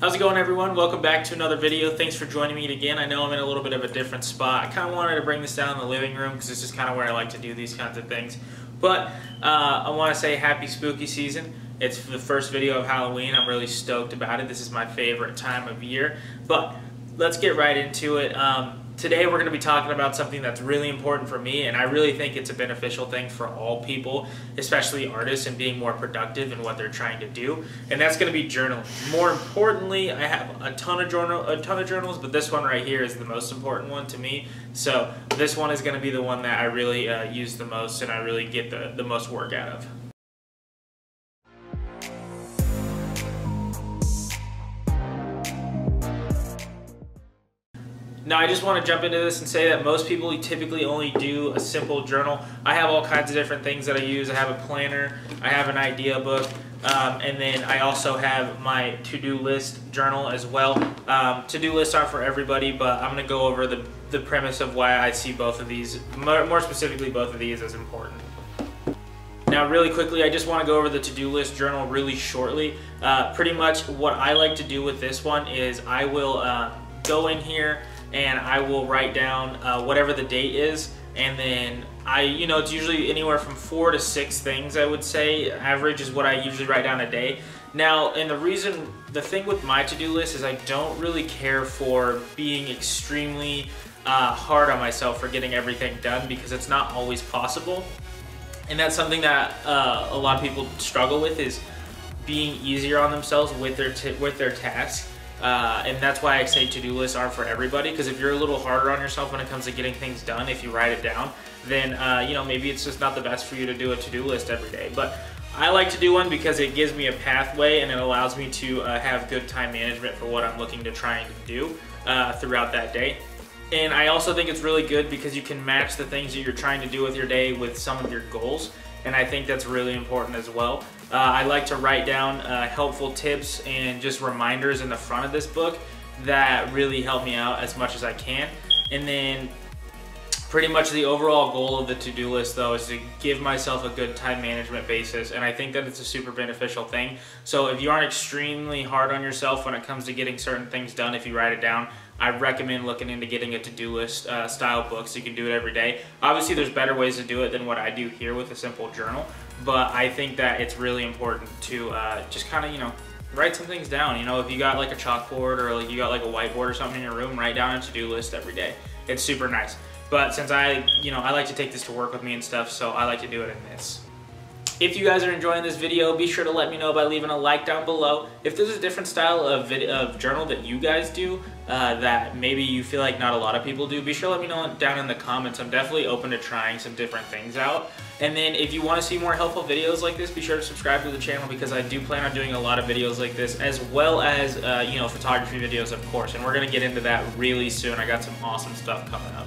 How's it going everyone? Welcome back to another video. Thanks for joining me again. I know I'm in a little bit of a different spot. I kind of wanted to bring this down in the living room because this is kind of where I like to do these kinds of things. But uh, I want to say happy spooky season. It's the first video of Halloween. I'm really stoked about it. This is my favorite time of year. But let's get right into it. Um, Today we're going to be talking about something that's really important for me and I really think it's a beneficial thing for all people, especially artists and being more productive in what they're trying to do. And that's going to be journaling. More importantly, I have a ton of journal a ton of journals, but this one right here is the most important one to me. So this one is going to be the one that I really uh, use the most and I really get the, the most work out of. Now I just want to jump into this and say that most people typically only do a simple journal. I have all kinds of different things that I use. I have a planner, I have an idea book, um, and then I also have my to-do list journal as well. Um, to-do lists aren't for everybody, but I'm going to go over the, the premise of why I see both of these, more, specifically both of these as important. Now really quickly, I just want to go over the to-do list journal really shortly. Uh, pretty much what I like to do with this one is I will uh, go in here and I will write down uh, whatever the date is and then I, you know, it's usually anywhere from four to six things I would say. Average is what I usually write down a day. Now, and the reason, the thing with my to-do list is I don't really care for being extremely uh, hard on myself for getting everything done because it's not always possible. And that's something that uh, a lot of people struggle with is being easier on themselves with their with their tasks. Uh, and that's why I say to-do lists aren't for everybody because if you're a little harder on yourself when it comes to getting things done, if you write it down, then uh, you know maybe it's just not the best for you to do a to-do list every day. But I like to do one because it gives me a pathway and it allows me to uh, have good time management for what I'm looking to try and do uh, throughout that day. And I also think it's really good because you can match the things that you're trying to do with your day with some of your goals and I think that's really important as well. Uh, I like to write down uh, helpful tips and just reminders in the front of this book that really help me out as much as I can. And then pretty much the overall goal of the to-do list though is to give myself a good time management basis and I think that it's a super beneficial thing. So if you aren't extremely hard on yourself when it comes to getting certain things done, if you write it down, I recommend looking into getting a to-do list uh, style book so you can do it every day. Obviously, there's better ways to do it than what I do here with a simple journal, but I think that it's really important to uh, just kind of, you know, write some things down. You know, if you got like a chalkboard or like you got like a whiteboard or something in your room, write down a to-do list every day. It's super nice. But since I, you know, I like to take this to work with me and stuff, so I like to do it in this. If you guys are enjoying this video, be sure to let me know by leaving a like down below. If there's a different style of, video, of journal that you guys do uh, that maybe you feel like not a lot of people do, be sure to let me know down in the comments. I'm definitely open to trying some different things out. And then if you want to see more helpful videos like this, be sure to subscribe to the channel because I do plan on doing a lot of videos like this as well as, uh, you know, photography videos, of course. And we're going to get into that really soon. I got some awesome stuff coming up.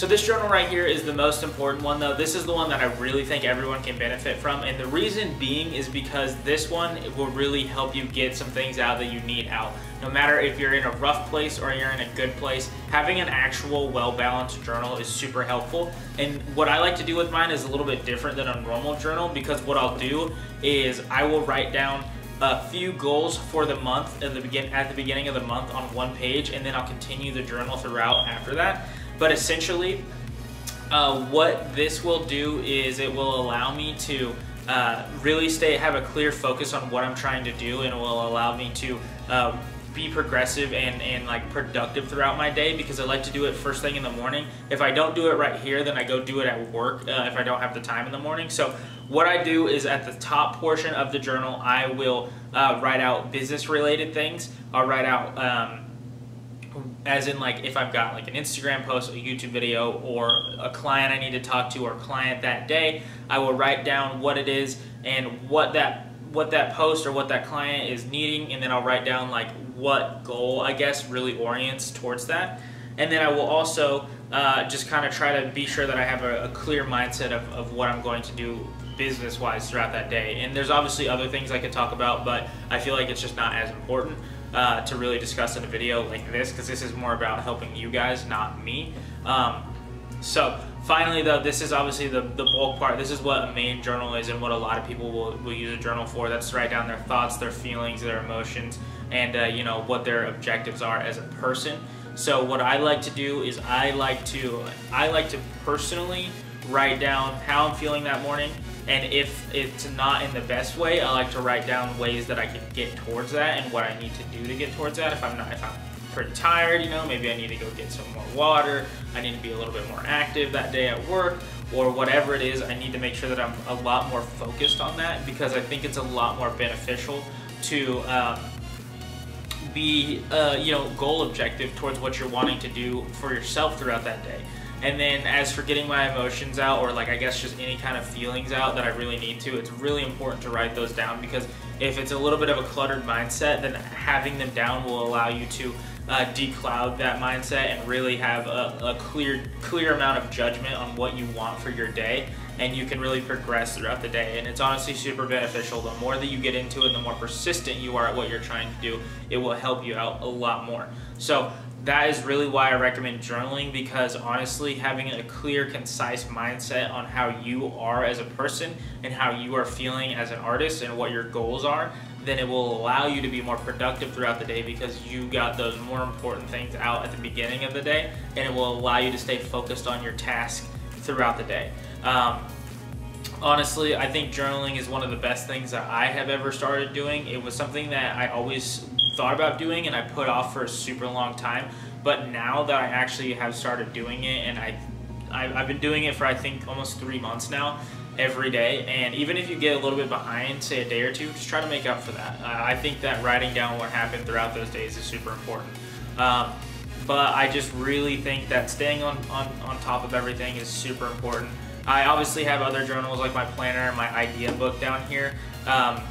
So this journal right here is the most important one though. This is the one that I really think everyone can benefit from. And the reason being is because this one will really help you get some things out that you need out. No matter if you're in a rough place or you're in a good place, having an actual well-balanced journal is super helpful. And what I like to do with mine is a little bit different than a normal journal because what I'll do is I will write down a few goals for the month at the, begin at the beginning of the month on one page and then I'll continue the journal throughout after that. But essentially, uh, what this will do is it will allow me to uh, really stay have a clear focus on what I'm trying to do and it will allow me to uh, be progressive and, and like productive throughout my day because I like to do it first thing in the morning. If I don't do it right here, then I go do it at work uh, if I don't have the time in the morning. So what I do is at the top portion of the journal, I will uh, write out business related things. I'll write out um, as in like if I've got like an Instagram post, a YouTube video, or a client I need to talk to or client that day, I will write down what it is and what that what that post or what that client is needing, and then I'll write down like what goal I guess really orients towards that. And then I will also uh, just kind of try to be sure that I have a, a clear mindset of, of what I'm going to do business wise throughout that day. And there's obviously other things I could talk about, but I feel like it's just not as important uh, to really discuss in a video like this because this is more about helping you guys, not me. Um, so finally though, this is obviously the, the bulk part. This is what a main journal is and what a lot of people will, will use a journal for. That's to write down their thoughts, their feelings, their emotions, and uh, you know what their objectives are as a person. So what I like to do is I like to I like to personally write down how I'm feeling that morning and if it's not in the best way, I like to write down ways that I can get towards that and what I need to do to get towards that. If I'm not if I'm pretty tired, you know, maybe I need to go get some more water, I need to be a little bit more active that day at work, or whatever it is, I need to make sure that I'm a lot more focused on that because I think it's a lot more beneficial to um, be, uh, you know, goal objective towards what you're wanting to do for yourself throughout that day. And then as for getting my emotions out, or like I guess just any kind of feelings out that I really need to, it's really important to write those down because if it's a little bit of a cluttered mindset, then having them down will allow you to uh, decloud that mindset and really have a, a, clear clear amount of judgment on what you want for your day and you can really progress throughout the day. And it's honestly super beneficial. The more that you get into it the more persistent you are at what you're trying to do it will help you out a lot more. So that is really why I recommend journaling because honestly, having a clear, concise mindset on how you are as a person and how you are feeling as an artist and what your goals are then it will allow you to be more productive throughout the day because you got those more important things out at the beginning of the day and it will allow you to stay focused on your task throughout the day. Um, honestly, I think journaling is one of the best things that I have ever started doing. It was something that I always thought about doing and I put off for a super long time. But now that I actually have started doing it and I, I've been doing it for I think almost three months now, every day. And even if you get a little bit behind, say a day or two, just try to make up for that. Uh, I think that writing down what happened throughout those days is super important. Um, but I just really think that staying on, on, on top of everything is super important. I obviously have other journals like my planner and my idea book down here. Um,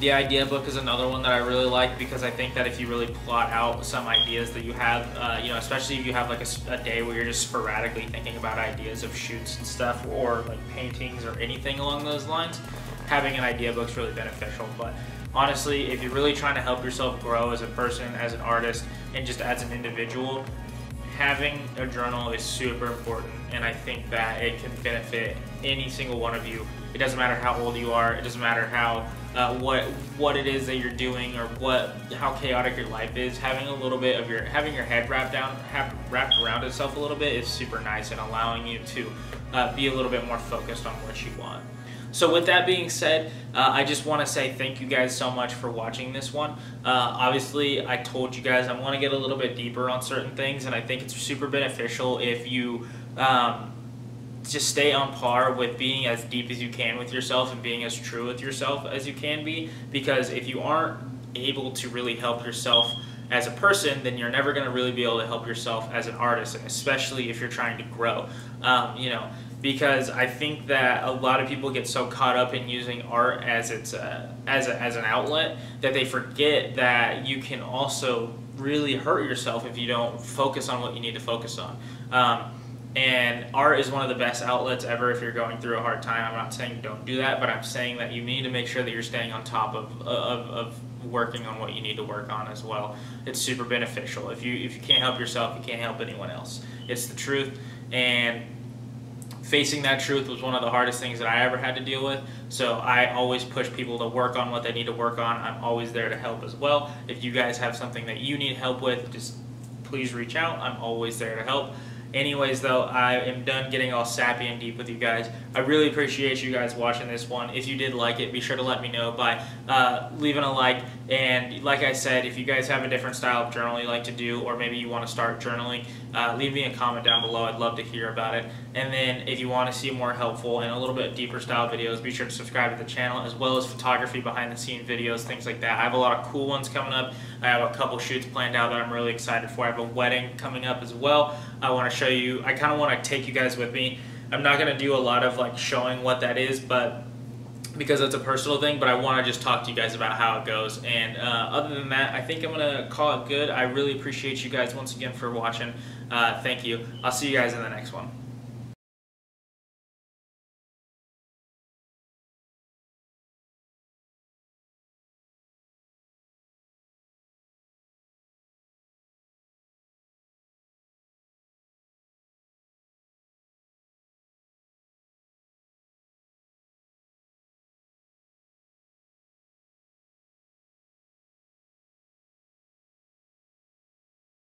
the idea book is another one that I really like because I think that if you really plot out some ideas that you have, uh, you know, especially if you have like a, a, day where you're just sporadically thinking about ideas of shoots and stuff or like paintings or anything along those lines, having an idea book is really beneficial. But honestly, if you're really trying to help yourself grow as a person, as an artist, and just as an individual, having a journal is super important. And I think that it can benefit any single one of you. It doesn't matter how old you are. It doesn't matter how uh, what what it is that you're doing or what how chaotic your life is. Having a little bit of your having your head wrapped down have, wrapped around itself a little bit is super nice and allowing you to uh, be a little bit more focused on what you want. So with that being said, uh, I just want to say thank you guys so much for watching this one. Uh, obviously, I told you guys I want to get a little bit deeper on certain things, and I think it's super beneficial if you um, just stay on par with being as deep as you can with yourself and being as true with yourself as you can be. Because if you aren't able to really help yourself as a person, then you're never going to really be able to help yourself as an artist, and especially if you're trying to grow. Um, you know, because I think that a lot of people get so caught up in using art as its uh, as a, as an outlet that they forget that you can also really hurt yourself if you don't focus on what you need to focus on. Um, and art is one of the best outlets ever if you're going through a hard time. I'm not saying don't do that, but I'm saying that you need to make sure that you're staying on top of, of, of working on what you need to work on as well. It's super beneficial. If you if you can't help yourself, you can't help anyone else. It's the truth, and facing that truth was one of the hardest things that I ever had to deal with. So I always push people to work on what they need to work on. I'm always there to help as well. If you guys have something that you need help with, just please reach out. I'm always there to help. Anyways, though, I am done getting all sappy and deep with you guys. I really appreciate you guys watching this one. If you did like it, be sure to let me know by uh, leaving a like. And like I said, if you guys have a different style of journal you like to do, or maybe you want to start journaling, uh, leave me a comment down below. I'd love to hear about it. And then if you want to see more helpful and a little bit deeper style videos, be sure to subscribe to the channel, as well as photography behind the scene videos, things like that. I have a lot of cool ones coming up. I have a couple shoots planned out that I'm really excited for. I have a wedding coming up as well. I want to show you, I kind of want to take you guys with me. I'm not going to do a lot of like showing what that is, but because it's a personal thing, but I want to just talk to you guys about how it goes. And uh, other than that, I think I'm going to call it good. I really appreciate you guys once again for watching. Uh, thank you. I'll see you guys in the next one.